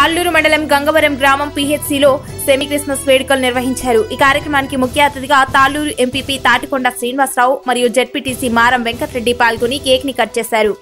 తాళ్ళూరు మండలం గంగవరం గ్రామం పిహెచ్సిలో semi Christmas వేడుకలు నిర్వహించారు. ఈ కార్యక్రమానికి ముఖ్య అతిథిగా తాళ్ళూరు ఎంపీపీ తాటికొండ శ్రీనివాసరావు మరియు జెడ్పీటీసీ మారం వెంకటరెడ్డి పాల్గొని కేక్ని కట్ చేశారు.